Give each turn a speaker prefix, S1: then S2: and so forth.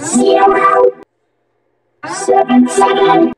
S1: zero, seven, seven.